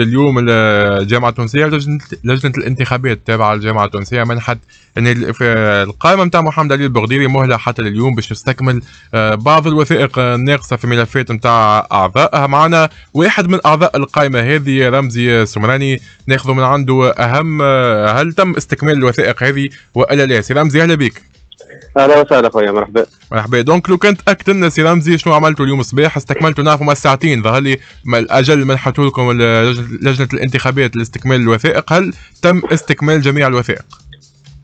اليوم الجامعة التونسية لجنه الانتخابات التابعه للجامعة التونسية منحت ان القائمة نتاع محمد علي البغديري مهلة حتى اليوم باش تستكمل آه، بعض الوثائق الناقصة في ملفات نتاع اعضائها معنا واحد من أعضاء القائمة هذه رمزي سمراني. ناخذ من عنده أهم آه، هل تم استكمال الوثائق هذه؟ وإلا لا سي رمزي أهلا بك أهلا وسهلا خويا مرحبا. مرحبا. donc لو كنت اكد لنا سي رمزي شنو عملتوا اليوم الصباح؟ استكملتوا نعرفوا ما ساعتين ظهر لي الاجل منحته لكم لجنه الانتخابات لاستكمال الوثائق؟ هل تم استكمال جميع الوثائق؟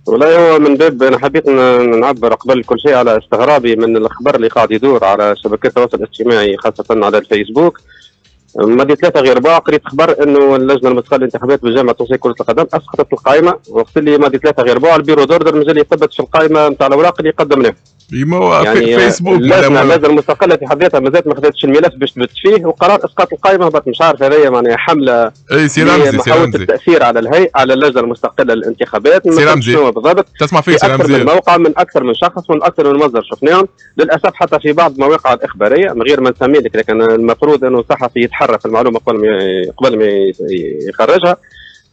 والله هو من باب أنا حبيت نعبر قبل كل شيء على استغرابي من الخبر اللي قاعد يدور على شبكات التواصل الاجتماعي خاصة على الفيسبوك. ماضي ثلاثة غير أربعة قريت خبر أنه اللجنة المستقلة للانتخابات بالجامعة التونسية كرة القدم أسقطت القائمة وقت اللي ماضي ثلاثة غير أربعة البيرو دوردر مازال يثبت في القائمة نتاع الأوراق اللي قدم لهم هو يعني فيسبوك اللجنة اللجنه المستقله في حد ذاتها مازالت ما خذتش الملف باش تبت فيه وقرار إسقاط القائمة هبط مش عارف هذايا معناها حملة إي سي رمزي سي رمزي. التأثير على الهيئة على اللجنة المستقلة للانتخابات. سي رمزي. بالضبط. تسمع فيه سي رمزي. من موقع من أكثر من شخص من أكثر من مصدر. شفناهم. للأسف حتى في بعض المواقع الإخبارية من غير ما نسمي لك لكن المفروض إنه الصحفي يتحرى في المعلومة قبل ما قبل ما يخرجها.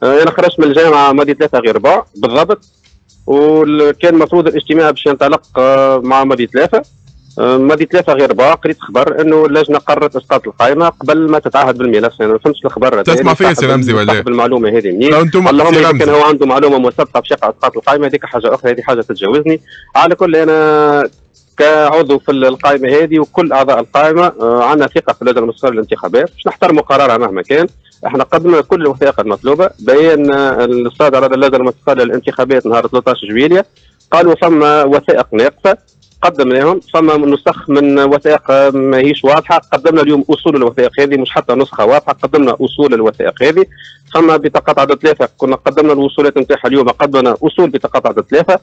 أنا خرجت من الجامعة ماضي ثلاثة غير أربع بالضبط. وكان المفروض الاجتماع باش ينطلق آه، مع ماضي ثلاثة. آه، ماضي ثلاثة غير أربعة قريت خبر أنه اللجنة قررت إسقاط القائمة قبل ما تتعهد بالملف. يعني ما فهمتش الخبر. تسمع فيه سي رمزي ولا بالمعلومة هذه منين؟ اللهم إذا كان هو عنده معلومة مسبقة بشق إسقاط القائمة هذيك حاجة أخرى هذه حاجة تتجاوزني. على كل أنا كعضو في القائمة هذه وكل أعضاء القائمة آه، عندنا ثقة في اللجنة المستقله للانتخابات. باش نحترموا قرارها مهما كان إحنا قدمنا كل الوثائق المطلوبة. بين الأستاذ على اللجنة المستقله للانتخابات نهار 13 جويليا قالوا فما وثائق ناقصة. قدمناهم فما نسخ من وثائق ماهيش واضحة. قدمنا اليوم أصول الوثائق هذه مش حتى نسخة واضحة قدمنا أصول الوثائق هذه. فما بطاقات عدد ثلاثة كنا قدمنا الوصولات نتاعها اليوم قدمنا أصول بطاقات عدد ثلاثة.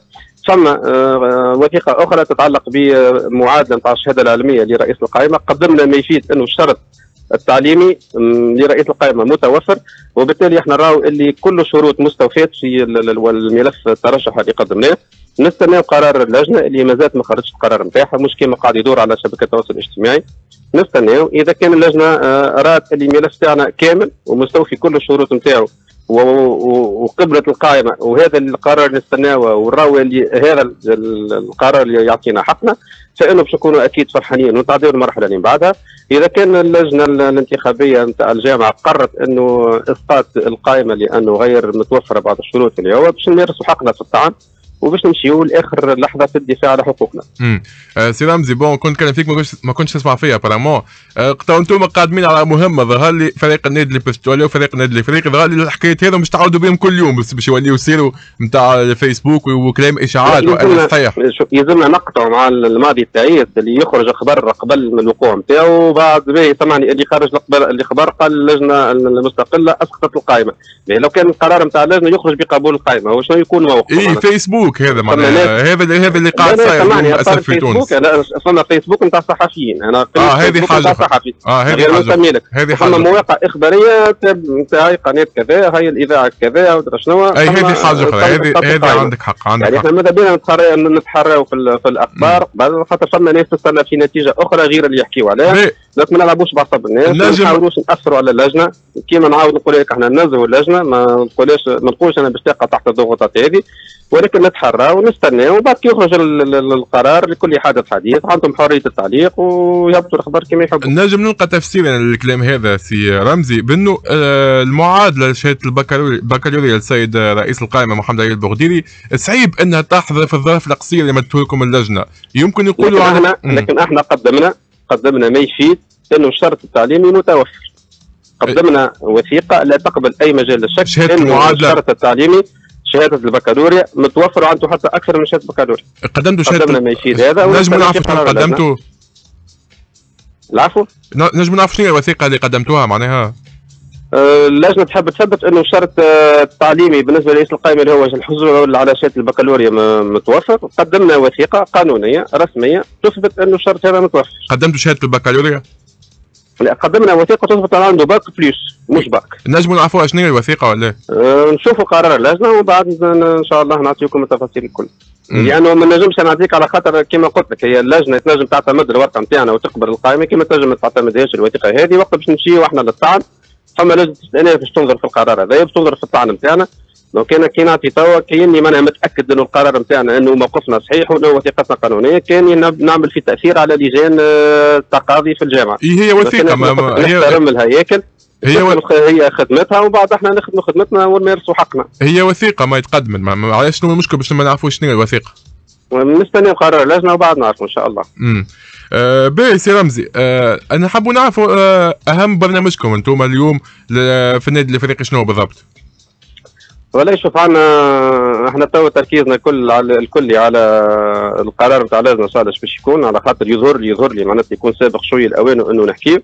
ثم آه، وثيقة أخرى تتعلق بمعادلة نتاع الشهادة العلميه لرئيس القائمة. قدمنا ما يفيد إنه الشرط التعليمي لرئيس القائمة متوفر. وبالتالي إحنا نراو اللي كل شروط مستوفاه في الملف الترشح اللي قدمناه نستنى قرار اللجنة اللي مازالت ما خرجت القرار نتاعها مش كما قاعد يدور على شبكة التواصل الاجتماعي نستناو إذا كان اللجنة آه، رات اللي الملف تاعنا كامل ومستوفي كل الشروط نتاعو وقبلت القائمة. وهذا القرار نستناه ونراو اللي هذا القرار اللي يعطينا حقنا. فانه باش نكونوا أكيد فرحانين ونتعداو المرحلة اللي بعدها. إذا كان اللجنة الانتخابية نتاع الجامعة قررت إنه إسقاط القائمة لأنه غير متوفرة بعض الشروط اللي هو باش نمارسوا حقنا في الطعن وباش نمشيو لآخر لحظة في الدفاع على حقوقنا. امم آه سي رمزي بون كنت كان فيك ما كنتش ما كنتش تسمع فيها ابارامون آه أنتم قادمين على مهمه ظهر لي فريق النادي اللي بيستولي وفريق النادي الافريقي ظهر لي الحكاية هذا مش تعاودوا بهم كل يوم بس باش يوليو يصيروا نتاع الفيسبوك وكلام إشاعات وأنا صحيح يلزمنا نقطعوا مع الماضي التعيس اللي يخرج خبر قبل من الوقوع نتاعو وبعد به سمعني اللي خرج اللي خبر قال اللجنه المستقلة أسقطت القائمة. لو كان القرار نتاع اللجنه يخرج بقبول القائمة وشنو يكون موقف اي فيسبوك. هذا معناها. هذا هذا اللي قاعد صاير للاسف في تونس. أنا فما فيسبوك نتاع الصحفيين أنا آه هذه حاجة صحفي. آه هذه حاجة هذه حاجة فما مواقع إخبارية نتاع هاي قناة كذا هاي الإذاعة كذا ودرا شنو. أي هذه حاجة أخرى هذه هذه عندك حق عندك يعني إحنا ماذا بينا نتحروا في, في الأخبار قبل خاطر فما ناس تستنى في نتيجة أخرى غير اللي يحكيوا عليها لكن ما نلعبوش بعصب الناس ما نحاولوش نأثروا على اللجنة. كيما نعاود نقول لك إحنا ننزهوا اللجنة ما نقولش ما نقولش أنا باش تقع تحت الضغوطات هذه. ولكن نتحرى ونستنى وبعد كي يخرج القرار لكل حادث حديث عندهم حرية التعليق ويهبطوا الأخبار كما يحبوا. نجم نلقى تفسير للكلام هذا سي رمزي. بانه المعادله لشهاده البكالوريا للسيد رئيس القائمة محمد علي البغديري. صعيب أنها تحظى في الظرف القصير اللي مدته لكم اللجنة. يمكن يقولوا لكن إحنا لكن إحنا قدمنا قدمنا ما يفيد انه الشرط التعليمي متوفر. قدمنا وثيقة لا تقبل أي مجال للشك شهادة المعادلة. الشرط التعليمي شهادة البكالوريا متوفر وعنده حتى أكثر من شهادة البكالوريا قدمتوا شهادة قدمنا ما يفيد هذا نجم شنو قدمتوا؟ العفو؟ نجم نعرف شنو الوثيقة اللي قدمتوها معناها؟ اللجنه تحب تثبت إنه الشرط التعليمي بالنسبة لرئيس القائمة اللي هو الحصول على شهاده البكالوريا متوفر قدمنا وثيقة قانونية رسمية تثبت إنه الشرط هذا متوفر. قدمتوا شهادة البكالوريا؟ لا قدمنا وثيقة تثبت عنده bac plus مش باك. نجموا نعرفوا شنو هي الوثيقة ولا؟ أه نشوفوا قرار اللجنة وبعد إن شاء الله نعطيكم التفاصيل الكل. لأنه ما نجمش نعطيك على خاطر كما قلت لك هي اللجنة تنجم تعتمد الورقة نتاعنا وتقبل القائمة كما تنجم ما تعتمدهاش الوثيقة هذه وقت باش نمشيو إحنا للطعن فما لجنه استئناف باش تنظر في القرار هذا. باش تنظر في الطعن نتاعنا donc أنا كي نعطي توا كاني مانع متأكد إنه القرار نتاعنا إنه موقفنا صحيح وإنه وثيقتنا قانونية. كاني نعمل في تأثير على لجان التقاضي في الجامعة. هي وثيقة ما هي نحترم الهياكل هي و... هي خدمتها وبعد إحنا نخدموا خدمتنا ونمارسوا حقنا. هي وثيقة ما يتقدم. علاش شنو المشكل باش ما نعرفوش شنو الوثيقة؟ نستنى قرار اللجنه وبعد نعرفوا إن شاء الله. امم آه باهي سي رمزي آه أنا حابوا نعرفوا آه أهم برنامجكم أنتم اليوم في النادي الإفريقي شنو بالضبط؟ والله شوف عنا إحنا تو تركيزنا كل على الكلي على القرار نتاع اللجنه ان شاء الله باش يكون على خاطر يظهر لي يظهر لي معناتها يكون سابق شوية الأوان انه نحكيه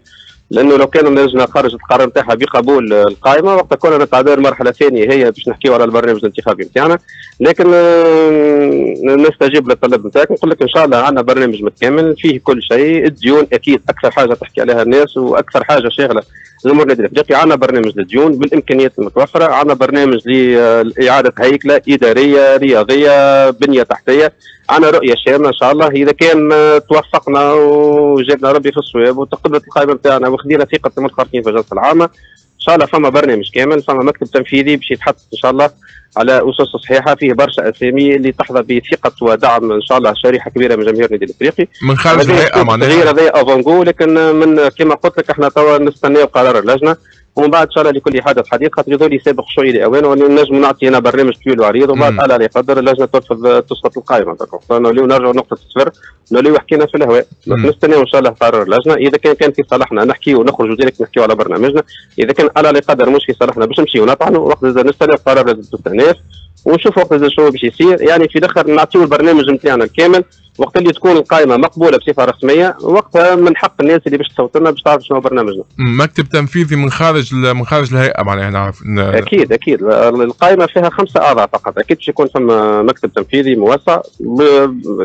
لأنه لو كان اللجنه خرجت القرار نتاعها بقبول القائمة وقت كنا نتعدى مرحلة ثانية هي باش نحكيو على البرنامج الانتخابي نتاعنا. لكن آه، نستجيب للطلب نتاعك نقول لك إن شاء الله عندنا برنامج متكامل فيه كل شيء الديون أكيد أكثر حاجة تحكي عليها الناس وأكثر حاجة شاغلة الأمور النادي الافريقي عندنا برنامج للديون بالإمكانيات المتوفرة عندنا برنامج لإعادة هيكلة إدارية رياضية بنية تحتية. عندنا رؤية شاملة إن شاء الله. إذا كان توفقنا وجابنا ربي في الصواب وتقبلت القائمة نتاعنا وخذينا ثقة المتخرجين في الجلسة العامة شاء الله فما برنامج كامل فما مكتب تنفيذي باش يتحط إن شاء الله على أسس صحيحة فيه برشا أسامي اللي تحظى بثقة ودعم إن شاء الله شريحة كبيرة من جماهير النادي الإفريقي. من خارج الهيئة معناها. التغيير هذا avant-goût لكن من كما قلت لك إحنا توا نستناو قرار اللجنة. ومن بعد إن شاء الله لكل حدث حديث خاطر يظهر لي سابق شوية لاوانه ونجم نعطي أنا برنامج طويل وعريض ومن بعد على يقدر اللجنة ترفض تسقط القائمة. نوليو نرجعوا نقطة الصفر نوليو حكينا في الهواء نستناو إن شاء الله قرار اللجنة. إذا كان كان في صالحنا نحكيو ونخرجوا direct نحكيو على برنامجنا. إذا كان على قدر مش في صالحنا باش نمشيو. نطعنوا وقت نستناو قرار لجنة الاستئناف ونشوف وقت شنو باش يصير. يعني في الآخر نعطيو البرنامج نتاعنا الكامل. وقت اللي تكون القائمة مقبولة بصفة رسمية وقتها من حق الناس اللي باش تصوت لنا باش تعرف شنو برنامجنا. مكتب تنفيذي من خارج من خارج الهيئة معناها نعرف أكيد أكيد. القائمة فيها خمسة أعضاء فقط. أكيد باش يكون ثم مكتب تنفيذي موسع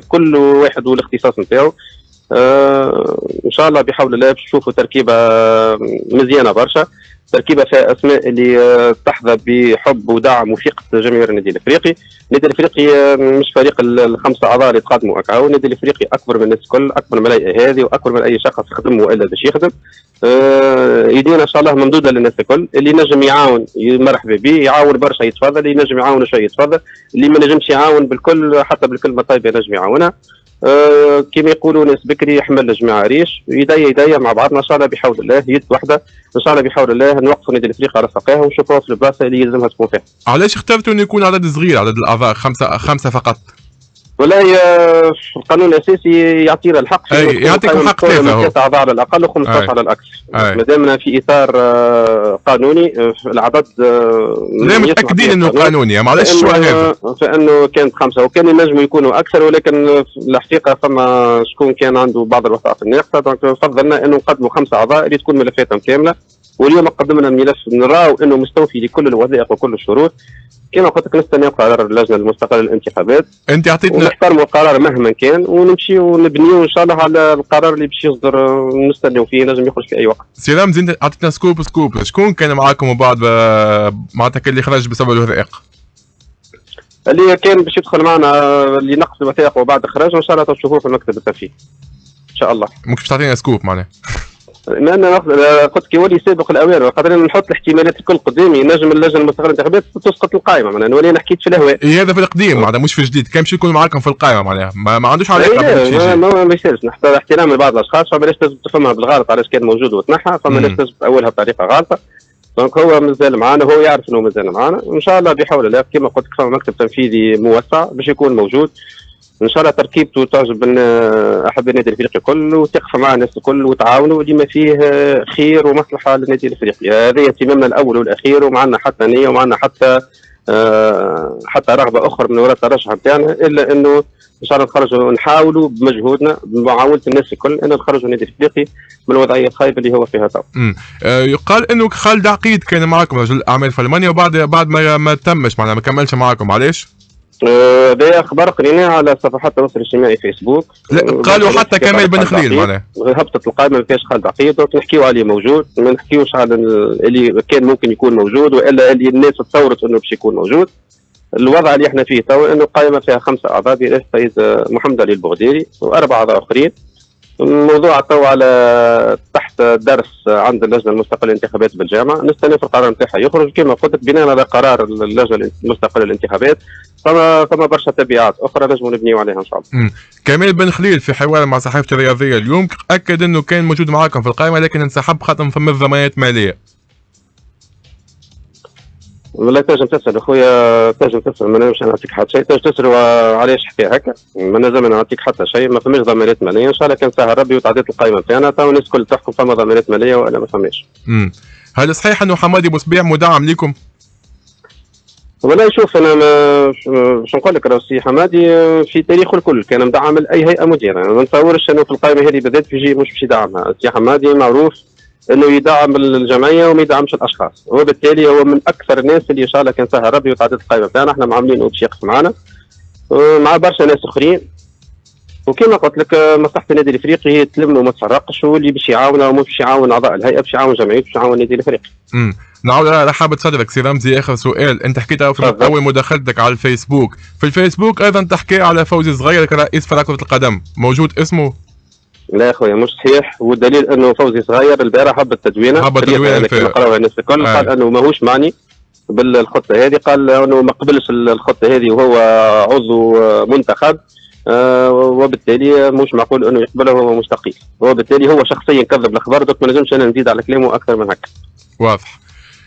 كل واحد والاختصاص نتاعو. آه إن شاء الله بحول الله باش تشوفوا تركيبة مزيانة برشا. تركيبة فيها أسماء اللي آه، تحظى بحب ودعم وثقه جماهير النادي الإفريقي، النادي الإفريقي آه، مش فريق الخمسة أعضاء اللي تقدموا اكاو، النادي الإفريقي أكبر من الناس الكل، أكبر من الهيئه هذه وأكبر من أي شخص يخدم وإلا باش يخدم. آه يدينا إن شاء الله ممدوده للناس الكل، اللي نجم يعاون مرحبا به، يعاون برشا يتفضل، اللي نجم يعاون شوية يتفضل، اللي ما نجمش يعاون بالكل حتى بالكلمة طيبه نجم يعاونها. آه كما يقولوا ناس بكري يحمل الجماعة ريش يديا يديا مع بعضنا إن شاء الله بحول الله يد واحدة إن شاء الله بحول الله نوقفوا النادي الإفريقي على ساقيها ونشوفوها في البلاصة اللي يلزمها تكون فيها. علاش اخترتوا انه يكون عدد صغير عدد الاعضاء خمسه خمسة فقط؟ والله القانون الأساسي يعطينا الحق يعطيكم حق اعضاء على الأقل و15 على الاكثر ما دامنا في اطار آه، قانوني آه، العدد آه، لا متأكدين إنه قانوني معلش شو هذا فإنه كانت خمسة وكان ينجموا يكونوا أكثر ولكن الحقيقة فما شكون كان عنده بعض الوثائق الناقصة. دونك فضلنا أنه نقدموا خمسة أعضاء اللي تكون ملفاتهم كاملة. واليوم قدمنا ملف نراو إنه مستوفي لكل الوثائق وكل الشروط كما قلت لك نستنى قرار اللجنة المستقلة للانتخابات أنت اعطيتنا ونحترموا القرار مهما كان ونمشي ونبنيو إن شاء الله على القرار اللي باش يصدر نستناو فيه نجم يخرج في أي وقت. سي رمزي انت أعطيتنا scoop scoop شكون كان معاكم وبعد معناتها اللي خرج بسبب الوثائق؟ اللي كان باش يدخل معنا اللي نقص الوثائق وبعد خرج إن شاء الله تشوفوه في المكتب التنفيذي. إن شاء الله. ممكن تعطينا scoop معناها. لأن قلت كي ولي سابق الاوان خاطر نحط الاحتمالات الكل قدامي نجم اللجنه المستقله للانتخابات تسقط القائمة معناها نولي أنا حكيت في الهواء إيه هذا في القديم معناها مش في الجديد كان باش يكون معاكم في القائمة معناها ما, ما عندوش علاقة إيه ما ما يصيرش. نحتاج احترام لبعض الأشخاص فما لازم تفهمها بالغلط علاش كان موجود وتنحى فما لازم تاولها بطريقة غلطة. donc هو مازال معنا هو يعرف إنه مازال معنا ان شاء الله بحول الله كما قلت لك فما مكتب تنفيذي موسع باش يكون موجود. إن شاء الله تركيبته تعجب احب النادي الافريقي الكل وتقف مع الناس الكل وتعاونوا لما فيه خير ومصلحة للنادي الافريقي هذا اهتمامنا الأول والأخير وما عندنا حتى نية وما عندنا حتى آه حتى رغبة أخرى من وراء الترشح بتاعنا إلا أنه إن شاء الله نخرجوا نحاولوا بمجهودنا بمعاونة الناس الكل ان نخرجوا النادي الافريقي من الوضعية الخايبة اللي هو فيها تو. آه يقال أنه خالد عقيد كان معكم رجل الاعمال في ألمانيا وبعد بعد ما ما تمش معناها ما كملش معكم علاش؟ هذا أخبار قريناها على صفحات التواصل الاجتماعي فيسبوك. لا قالوا حتى كمال بن خليل معناها. هبطت القائمة ما فيهاش خالد عقيد نحكيو عليه موجود. ما نحكيوش على اللي كان ممكن يكون موجود وإلا اللي الناس تصورت إنه باش يكون موجود. الوضع اللي إحنا فيه تو إنه قائمه فيها خمسة أعضاء برئاسه السيد محمد علي البغديري واربع اعضاء اخرين الموضوع تو على تحت درس عند اللجنة المستقلة للانتخابات بالجامعة نستنى في القرار نتاعها يخرج كما قلت بناء على قرار اللجنة المستقلة للانتخابات فما فما برشا تبعات أخرى نجموا نبنيو عليها إن شاء الله. كمال بن خليل في حوار مع صحيفة الرياضية اليوم أكد أنه كان موجود معاكم في القائمة لكن انسحب خاطر فما ضمانات مالية. والله تنجم تسأل أخويا تنجم تسأل ما نجمش نعطيك حتى شيء. تنجم تسأل علاش حكى هكا؟ ما نجم نعطيك حتى شيء. ما فماش ضمانات مالية. إن شاء الله كان سهل ربي وتعديت القائمة نتاعنا تو الناس الكل تحكم فما ضمانات مالية ولا ما فماش. امم هل صحيح أنه حمادي بوسبيع مدعم لكم؟ والله شوف أنا ما شو نقول لك راهو السي حمادي في تاريخه الكل كان مدعم لأي هيئة مديرة. ما نتصورش أنه في القائمة هذه بالذات يجي مش باش يدعمها. السي حمادي معروف. إنه يدعم الجمعية وما يدعمش الأشخاص. وبالتالي هو من أكثر الناس اللي إن شاء الله كان سهل ربي وتعدد القائمه بتاعنا إحنا معاملينه باش يقف معنا مع برشا ناس أخرين. وكما قلت لك مصلحة النادي الإفريقي هي تلم وما تفرقش واللي باش يعاون مش باش يعاون أعضاء الهيئة باش يعاون جمعيته باش يعاون النادي الإفريقي. امم نعود على رحابة صدرك سي رمزي آخر سؤال. أنت حكيت في اول مداخلتك على الفيسبوك. في الفيسبوك أيضا تحكي على فوزي صغير كرئيس فريق كرة القدم. موجود اسمه؟ لا يا خويا مش صحيح. والدليل أنه فوزي صغير البارح حب التدوينة. حب التدوينة قراوها الناس الكل. قال أنه ماهوش معني بالخطة هذه. قال أنه ما قبلش الخطة هذه وهو عضو منتخب. آه وبالتالي مش معقول أنه يقبله وهو مستقيل. وبالتالي هو شخصيا كذب الأخبار. donc ما نجمش أنا نزيد على كلامه أكثر من هكا. واضح.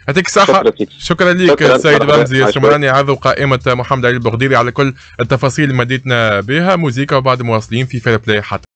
يعطيك الصحة. شكرا, شكرا لك السيد رمزي السمراني. عضو قائمة محمد علي البغديري على كل التفاصيل اللي مديتنا بها. موزيكا وبعد مواصلين في Fair Play حتى